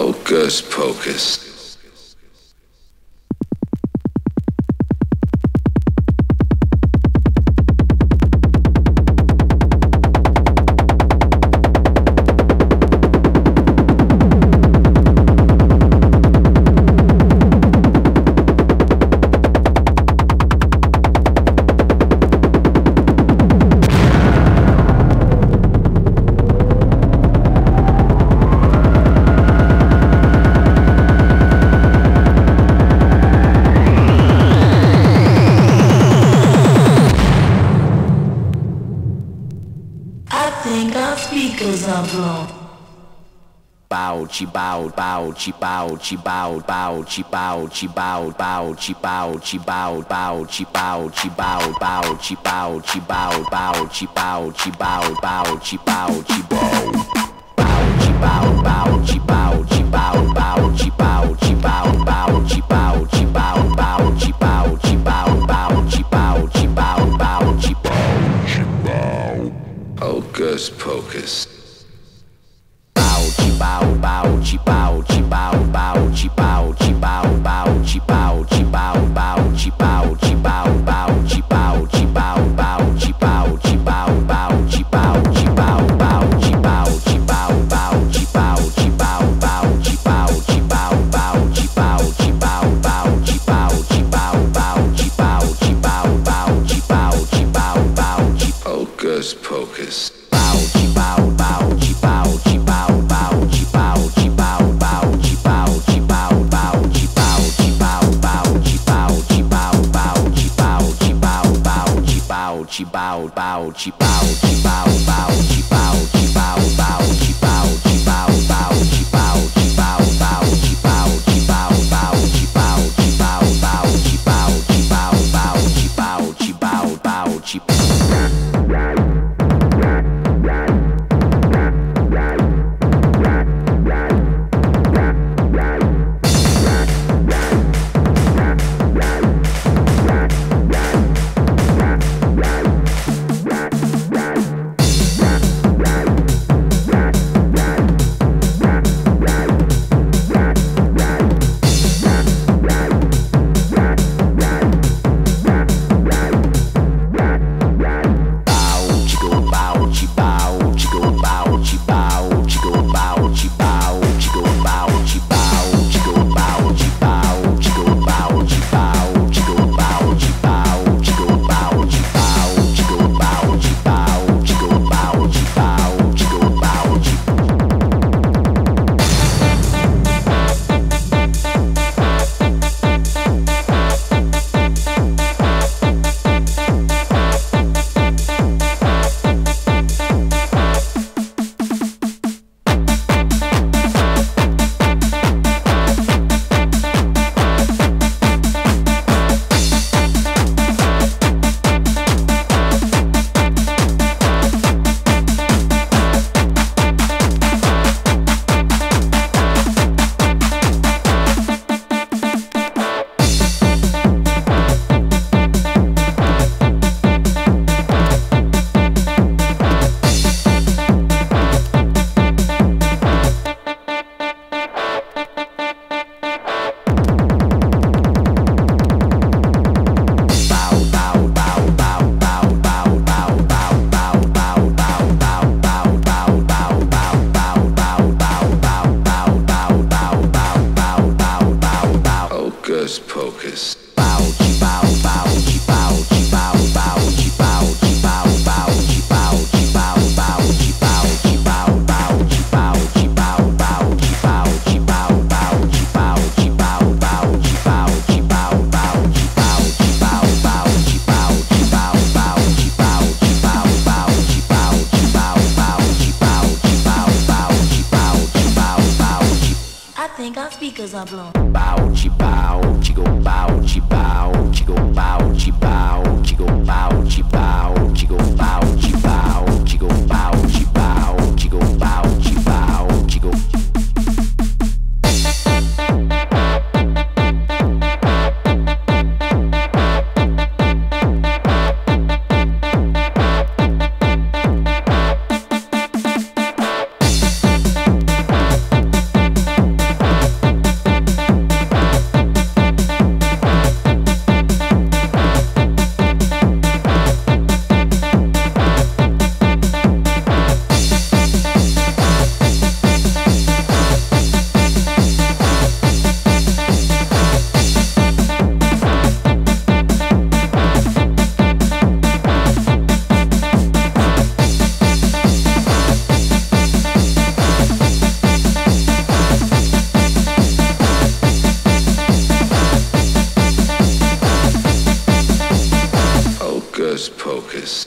Hocus pocus. think our speakers are blown. Bow, chi bow, bowed, she bowed, chi bow, bowed, she bowed, chi bow, bowed, she bowed, chi bow, bowed, she bowed, chi bow, bowed, she bowed, chi bow, bowed, she bowed, chi bow. Focus. bowed, bowed, she bowed. Bow, chi bow, chi go bow, chi bow, chi go bow, chi bow, chi go bow, chi bow. Pocus.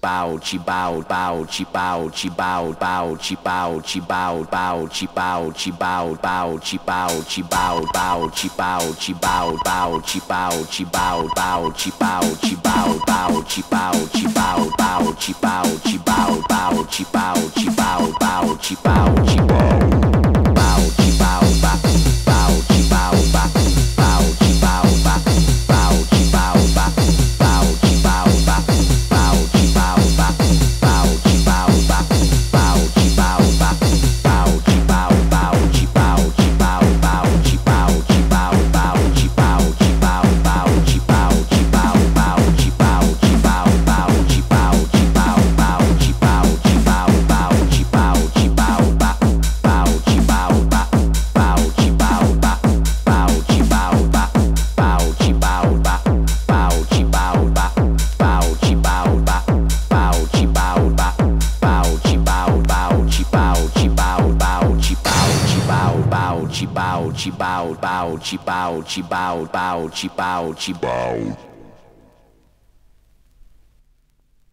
bow chi bow bow chi bow chi bow bow chi bow chi bow bow chi bow chi bow bow chi bow chi bow bow chi bow chi bow bow chi bow chi bow bow chi bow chi bow bow chi bow chi bow bow chi bow chi bow bow chi bow chi bow bow chi bow chi bow she bowed, bowed, she bowed, she bowed, bowed, she bowed, she bowed.